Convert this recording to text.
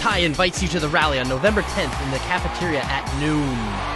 Ty invites you to the rally on November 10th in the cafeteria at noon.